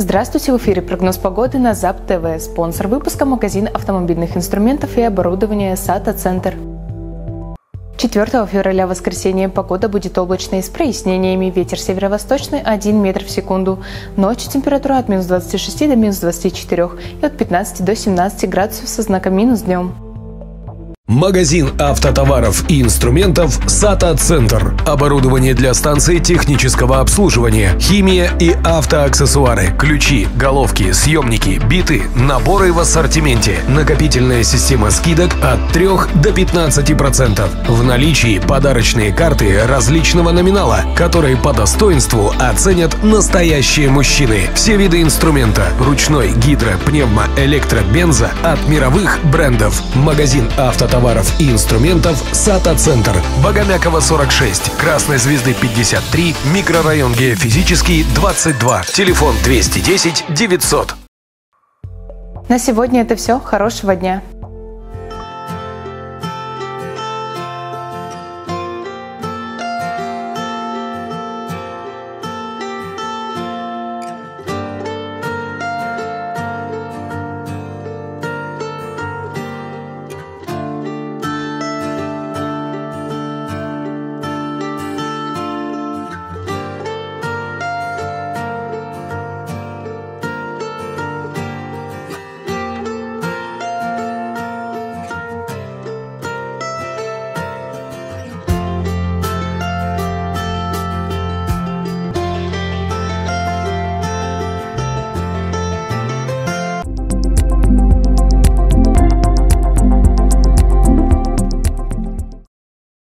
Здравствуйте, в эфире прогноз погоды на ЗАП ТВ. Спонсор выпуска – магазин автомобильных инструментов и оборудования «Сата Центр». 4 февраля воскресенье погода будет облачной с прояснениями. Ветер северо-восточный 1 метр в секунду. Ночью температура от минус 26 до минус 24 и от 15 до 17 градусов со знаком минус днем. Магазин автотоваров и инструментов «Сата Центр». Оборудование для станции технического обслуживания, химия и автоаксессуары, ключи, головки, съемники, биты, наборы в ассортименте, накопительная система скидок от 3 до 15%. В наличии подарочные карты различного номинала, которые по достоинству оценят настоящие мужчины. Все виды инструмента – ручной, гидро, пневмо, электро, бензо от мировых брендов. Магазин автотоваров товаров и инструментов «Сата Центр». Богомякова 46, Красной Звезды 53, микрорайон Геофизический 22, телефон 210 900. На сегодня это все. Хорошего дня.